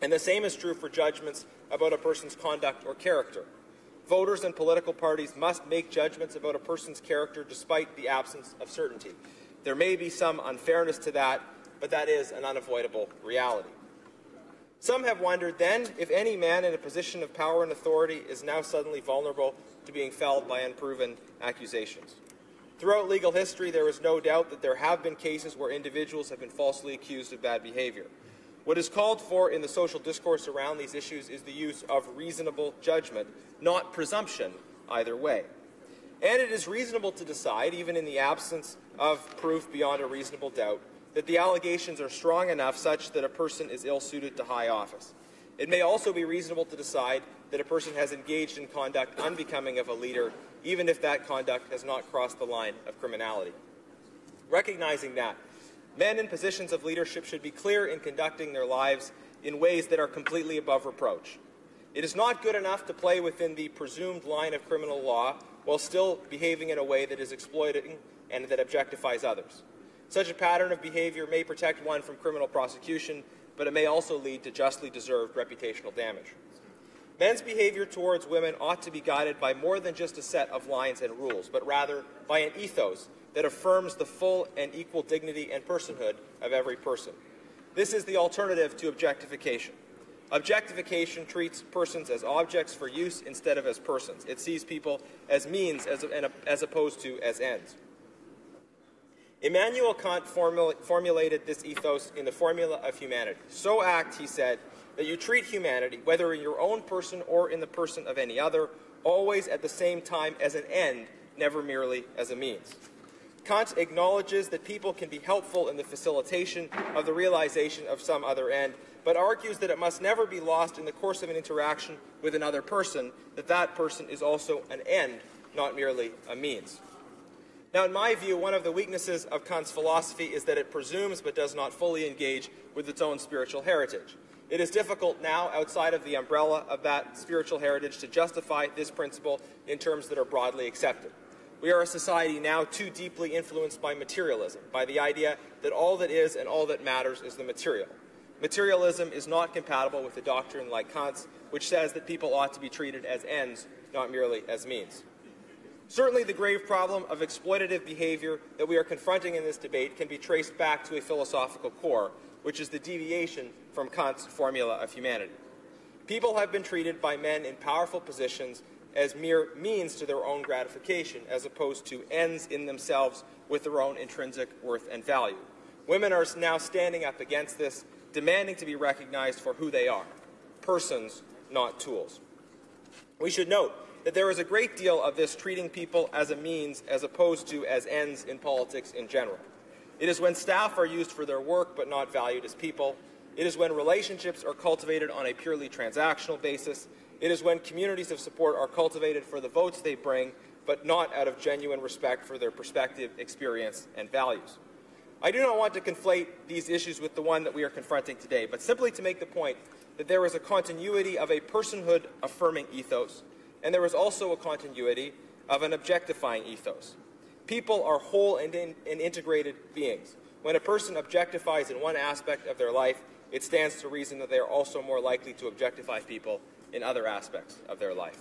And the same is true for judgments about a person's conduct or character. Voters and political parties must make judgments about a person's character despite the absence of certainty. There may be some unfairness to that, but that is an unavoidable reality. Some have wondered then if any man in a position of power and authority is now suddenly vulnerable to being felled by unproven accusations. Throughout legal history, there is no doubt that there have been cases where individuals have been falsely accused of bad behavior. What is called for in the social discourse around these issues is the use of reasonable judgment, not presumption, either way. And it is reasonable to decide, even in the absence of proof beyond a reasonable doubt, that the allegations are strong enough such that a person is ill suited to high office. It may also be reasonable to decide that a person has engaged in conduct unbecoming of a leader, even if that conduct has not crossed the line of criminality. Recognizing that, men in positions of leadership should be clear in conducting their lives in ways that are completely above reproach. It is not good enough to play within the presumed line of criminal law while still behaving in a way that is exploiting and that objectifies others. Such a pattern of behavior may protect one from criminal prosecution, but it may also lead to justly deserved reputational damage. Men's behavior towards women ought to be guided by more than just a set of lines and rules, but rather by an ethos that affirms the full and equal dignity and personhood of every person. This is the alternative to objectification. Objectification treats persons as objects for use instead of as persons. It sees people as means as, as opposed to as ends. Immanuel Kant formulated this ethos in the formula of humanity. So act, he said, that you treat humanity, whether in your own person or in the person of any other, always at the same time as an end, never merely as a means. Kant acknowledges that people can be helpful in the facilitation of the realization of some other end, but argues that it must never be lost in the course of an interaction with another person, that that person is also an end, not merely a means. Now, in my view, one of the weaknesses of Kant's philosophy is that it presumes but does not fully engage with its own spiritual heritage. It is difficult now, outside of the umbrella of that spiritual heritage, to justify this principle in terms that are broadly accepted. We are a society now too deeply influenced by materialism, by the idea that all that is and all that matters is the material. Materialism is not compatible with a doctrine like Kant's, which says that people ought to be treated as ends, not merely as means. Certainly, the grave problem of exploitative behavior that we are confronting in this debate can be traced back to a philosophical core, which is the deviation from Kant's formula of humanity. People have been treated by men in powerful positions as mere means to their own gratification, as opposed to ends in themselves with their own intrinsic worth and value. Women are now standing up against this, demanding to be recognized for who they are persons, not tools. We should note that there is a great deal of this treating people as a means as opposed to as ends in politics in general. It is when staff are used for their work but not valued as people. It is when relationships are cultivated on a purely transactional basis. It is when communities of support are cultivated for the votes they bring but not out of genuine respect for their perspective, experience, and values. I do not want to conflate these issues with the one that we are confronting today, but simply to make the point that there is a continuity of a personhood affirming ethos and there is also a continuity of an objectifying ethos. People are whole and, in, and integrated beings. When a person objectifies in one aspect of their life, it stands to reason that they are also more likely to objectify people in other aspects of their life.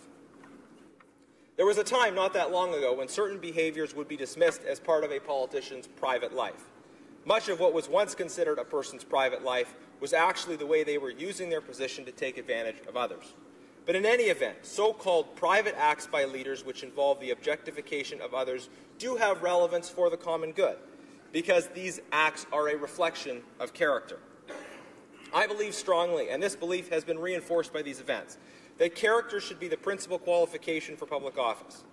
There was a time not that long ago when certain behaviors would be dismissed as part of a politician's private life. Much of what was once considered a person's private life was actually the way they were using their position to take advantage of others. But in any event, so called private acts by leaders which involve the objectification of others do have relevance for the common good, because these acts are a reflection of character. I believe strongly, and this belief has been reinforced by these events, that character should be the principal qualification for public office.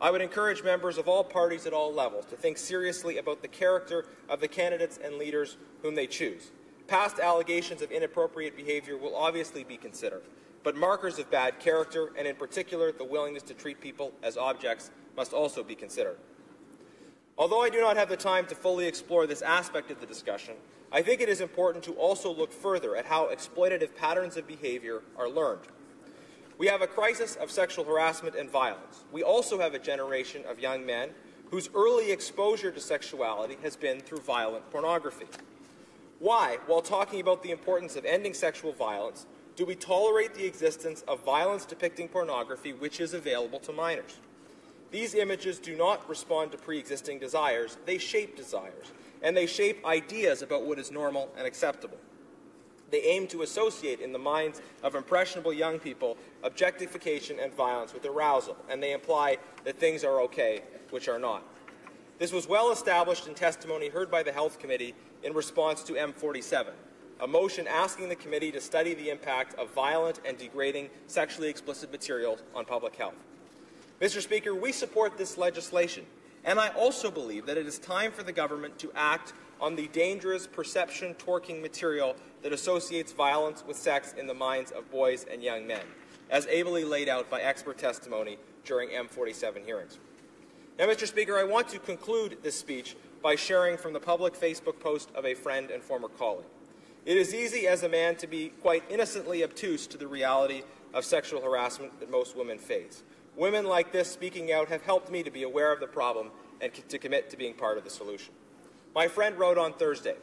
I would encourage members of all parties at all levels to think seriously about the character of the candidates and leaders whom they choose. Past allegations of inappropriate behavior will obviously be considered. But markers of bad character, and in particular the willingness to treat people as objects, must also be considered. Although I do not have the time to fully explore this aspect of the discussion, I think it is important to also look further at how exploitative patterns of behavior are learned. We have a crisis of sexual harassment and violence. We also have a generation of young men whose early exposure to sexuality has been through violent pornography. Why, while talking about the importance of ending sexual violence, do we tolerate the existence of violence depicting pornography which is available to minors? These images do not respond to pre existing desires, they shape desires, and they shape ideas about what is normal and acceptable. They aim to associate in the minds of impressionable young people objectification and violence with arousal, and they imply that things are okay, which are not. This was well established in testimony heard by the Health Committee in response to M47, a motion asking the committee to study the impact of violent and degrading sexually explicit materials on public health. Mr. Speaker, we support this legislation, and I also believe that it is time for the government to act on the dangerous perception torquing material that associates violence with sex in the minds of boys and young men, as ably laid out by expert testimony during M47 hearings. Now, Mr. Speaker, I want to conclude this speech by sharing from the public Facebook post of a friend and former colleague. It is easy as a man to be quite innocently obtuse to the reality of sexual harassment that most women face. Women like this speaking out have helped me to be aware of the problem and to commit to being part of the solution. My friend wrote on Thursday,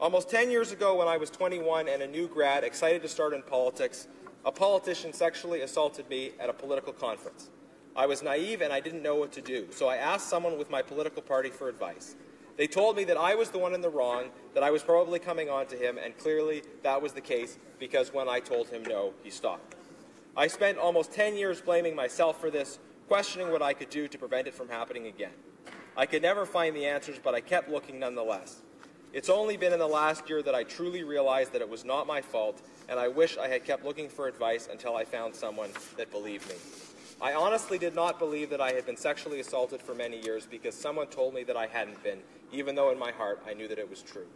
Almost 10 years ago, when I was 21 and a new grad, excited to start in politics, a politician sexually assaulted me at a political conference. I was naive and I didn't know what to do, so I asked someone with my political party for advice. They told me that I was the one in the wrong, that I was probably coming on to him, and clearly that was the case because when I told him no, he stopped. I spent almost 10 years blaming myself for this, questioning what I could do to prevent it from happening again. I could never find the answers, but I kept looking nonetheless. It's only been in the last year that I truly realized that it was not my fault, and I wish I had kept looking for advice until I found someone that believed me. I honestly did not believe that I had been sexually assaulted for many years because someone told me that I hadn't been, even though in my heart I knew that it was true.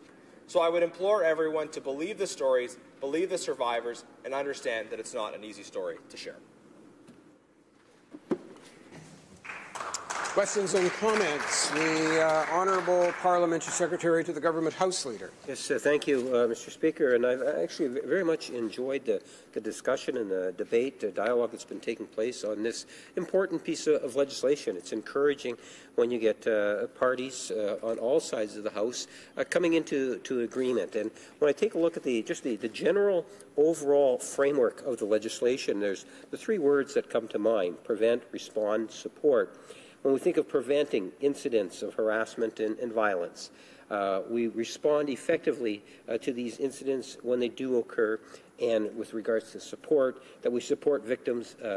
So I would implore everyone to believe the stories, believe the survivors, and understand that it's not an easy story to share. Questions and comments. The uh, Honourable Parliamentary Secretary to the Government House Leader. Yes, uh, thank you, uh, Mr. Speaker. And I've actually very much enjoyed the, the discussion and the debate, the dialogue that's been taking place on this important piece of, of legislation. It's encouraging when you get uh, parties uh, on all sides of the House uh, coming into to agreement. And when I take a look at the just the, the general overall framework of the legislation, there's the three words that come to mind: prevent, respond, support. When we think of preventing incidents of harassment and, and violence, uh, we respond effectively uh, to these incidents when they do occur, and with regards to support, that we support victims uh,